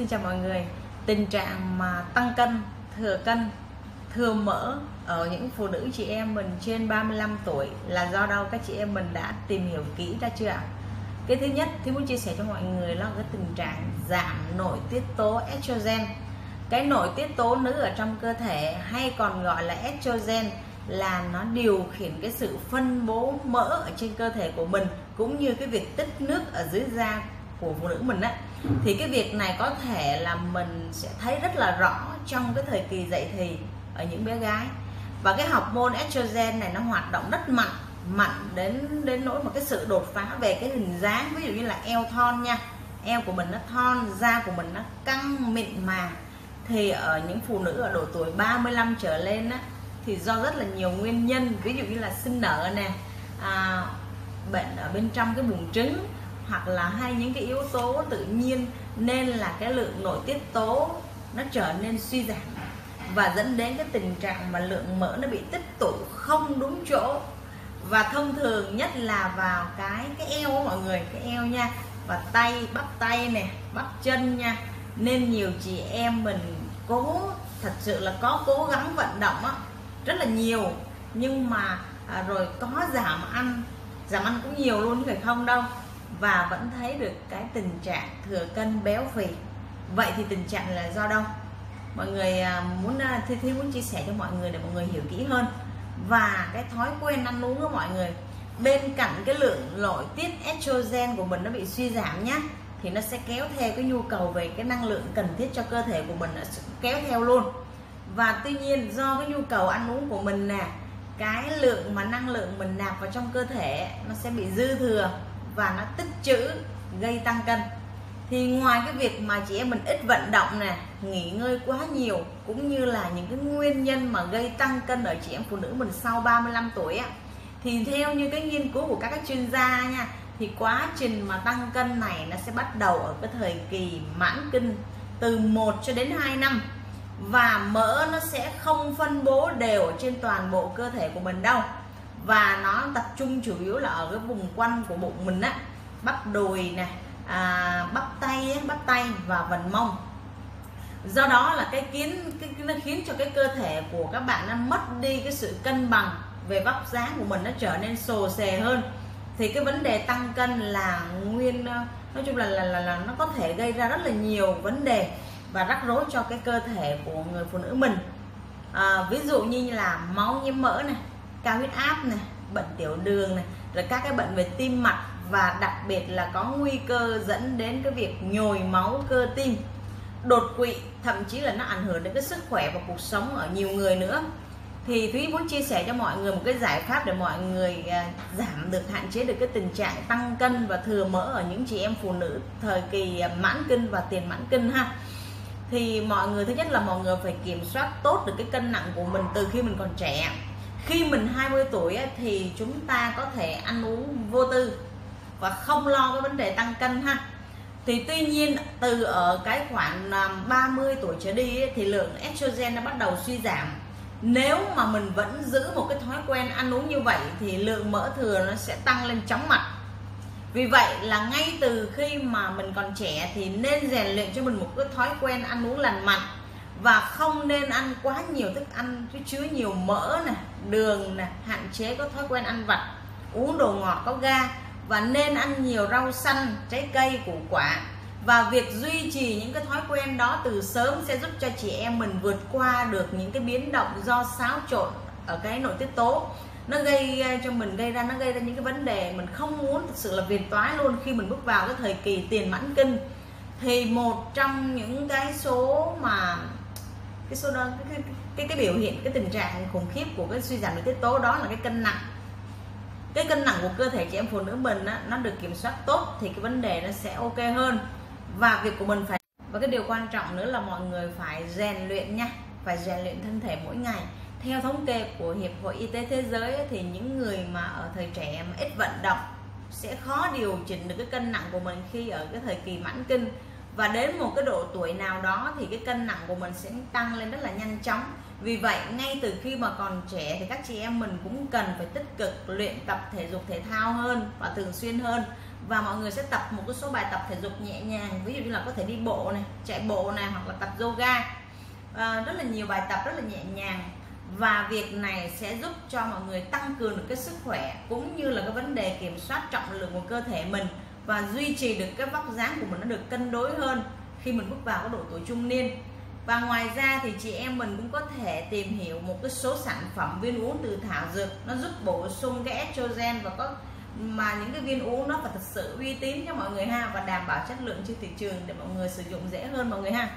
Xin chào mọi người. Tình trạng mà tăng cân, thừa cân, thừa mỡ ở những phụ nữ chị em mình trên 35 tuổi là do đâu? Các chị em mình đã tìm hiểu kỹ ra chưa ạ? Cái thứ nhất thì muốn chia sẻ cho mọi người là cái tình trạng giảm nội tiết tố estrogen. Cái nội tiết tố nữ ở trong cơ thể hay còn gọi là estrogen là nó điều khiển cái sự phân bố mỡ ở trên cơ thể của mình cũng như cái việc tích nước ở dưới da của phụ nữ mình á thì cái việc này có thể là mình sẽ thấy rất là rõ trong cái thời kỳ dậy thì ở những bé gái. Và cái học môn estrogen này nó hoạt động rất mạnh mạnh đến đến nỗi một cái sự đột phá về cái hình dáng ví dụ như là eo thon nha. Eo của mình nó thon da của mình nó căng mịn màng. Thì ở những phụ nữ ở độ tuổi 35 trở lên á thì do rất là nhiều nguyên nhân ví dụ như là sinh nở nè à, bệnh ở bên trong cái buồng trứng hoặc là hay những cái yếu tố tự nhiên nên là cái lượng nội tiết tố nó trở nên suy giảm và dẫn đến cái tình trạng mà lượng mỡ nó bị tích tụ không đúng chỗ. Và thông thường nhất là vào cái cái eo mọi người cái eo nha và tay bắp tay nè bắp chân nha. Nên nhiều chị em mình cố thật sự là có cố gắng vận động á rất là nhiều. Nhưng mà à, rồi có giảm ăn giảm ăn cũng nhiều luôn phải không đâu và vẫn thấy được cái tình trạng thừa cân béo phì. Vậy thì tình trạng là do đâu? Mọi người à, muốn à, thi thi muốn chia sẻ cho mọi người để mọi người hiểu kỹ hơn. Và cái thói quen ăn uống của mọi người, bên cạnh cái lượng nội tiết estrogen của mình nó bị suy giảm nhá, thì nó sẽ kéo theo cái nhu cầu về cái năng lượng cần thiết cho cơ thể của mình nó kéo theo luôn. Và tuy nhiên, do cái nhu cầu ăn uống của mình nè, cái lượng mà năng lượng mình nạp vào trong cơ thể nó sẽ bị dư thừa và nó tích trữ, gây tăng cân. Thì ngoài cái việc mà chị em mình ít vận động nè, nghỉ ngơi quá nhiều, cũng như là những cái nguyên nhân mà gây tăng cân ở chị em phụ nữ mình sau 35 tuổi á, thì theo như cái nghiên cứu của các chuyên gia nha, thì quá trình mà tăng cân này nó sẽ bắt đầu ở cái thời kỳ mãn kinh từ 1 cho đến 2 năm, và mỡ nó sẽ không phân bố đều trên toàn bộ cơ thể của mình đâu và nó tập trung chủ yếu là ở cái vùng quanh của bụng mình á. Bắp đùi nè à, bắp tay bắp tay và vần mông. Do đó là cái kiến cái, nó khiến cho cái cơ thể của các bạn nó mất đi cái sự cân bằng về vóc dáng của mình nó trở nên sồ xề hơn. Thì cái vấn đề tăng cân là nguyên ờ, nói chung là là, là là nó có thể gây ra rất là nhiều vấn đề và rắc rối cho cái cơ thể của người phụ nữ mình. À, ví dụ như là máu nhiễm mỡ này cao huyết áp này bệnh tiểu đường này, rồi các cái bệnh về tim mạch và đặc biệt là có nguy cơ dẫn đến cái việc nhồi máu cơ tim, đột quỵ, thậm chí là nó ảnh hưởng đến cái sức khỏe và cuộc sống ở nhiều người nữa. Thì Thúy muốn chia sẻ cho mọi người một cái giải pháp để mọi người à, giảm được, hạn chế được cái tình trạng tăng cân và thừa mỡ ở những chị em phụ nữ thời kỳ à, mãn kinh và tiền mãn kinh ha. Thì mọi người, thứ nhất là mọi người phải kiểm soát tốt được cái cân nặng của mình từ khi mình còn trẻ khi mình 20 tuổi thì chúng ta có thể ăn uống vô tư và không lo cái vấn đề tăng cân ha. Thì tuy nhiên, từ ở cái khoảng à, 30 tuổi trở đi thì lượng estrogen nó bắt đầu suy giảm. Nếu mà mình vẫn giữ một cái thói quen ăn uống như vậy, thì lượng mỡ thừa nó sẽ tăng lên chóng mặt. Vì vậy là ngay từ khi mà mình còn trẻ, thì nên rèn luyện cho mình một cái thói quen ăn uống lành mạnh và không nên ăn quá nhiều thức ăn chứa nhiều mỡ nè, đường nè, hạn chế có thói quen ăn vặt, uống đồ ngọt, có ga. Và nên ăn nhiều rau xanh, trái cây, củ quả. Và việc duy trì những cái thói quen đó từ sớm sẽ giúp cho chị em mình vượt qua được những cái biến động do xáo trộn ở cái nội tiết tố. Nó gây ờ, cho mình gây ra, nó gây ra những cái vấn đề mình không muốn, thực sự là viền toái luôn. Khi mình bước vào cái thời kỳ tiền mãn kinh, thì một trong những cái số mà cái số đó cái, cái, cái, cái biểu hiện cái tình trạng khủng khiếp của cái suy giảm nội tiết tố đó là cái cân nặng. Cái cân nặng của cơ thể chị em phụ nữ mình á, nó được kiểm soát tốt thì cái vấn đề nó sẽ ok hơn. Và việc của mình phải và cái điều quan trọng nữa là mọi người phải rèn luyện nha phải rèn luyện thân thể mỗi ngày. Theo thống kê của hiệp hội y tế thế giới ấy, thì những người mà ở thời trẻ mà ít vận động sẽ khó điều chỉnh được cái cân nặng của mình khi ở cái thời kỳ mãn kinh và đến một cái độ tuổi nào đó thì cái cân nặng của mình sẽ tăng lên rất là nhanh chóng. Vì vậy ngay từ khi mà còn trẻ thì các chị em mình cũng cần phải tích cực luyện tập thể dục thể thao hơn và thường xuyên hơn. Và mọi người sẽ tập một cái số bài tập thể dục nhẹ nhàng ví dụ như là có thể đi bộ này chạy bộ này hoặc là tập yoga. À, rất là nhiều bài tập rất là nhẹ nhàng. Và việc này sẽ giúp cho mọi người tăng cường được cái sức khỏe cũng như là cái vấn đề kiểm soát trọng lượng của cơ thể mình và duy trì được cái vóc dáng của mình nó được cân đối hơn khi mình bước vào cái độ tuổi trung niên. Và ngoài ra thì chị em mình cũng có thể tìm hiểu một cái số sản phẩm viên uống từ thảo dược. Nó giúp bổ sung cái estrogen và có, mà những cái viên uống nó phải thật sự uy tín cho mọi người ha, và đảm bảo chất lượng trên thị trường để mọi người sử dụng dễ hơn mọi người ha.